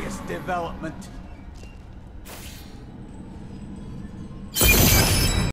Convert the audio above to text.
glorious development.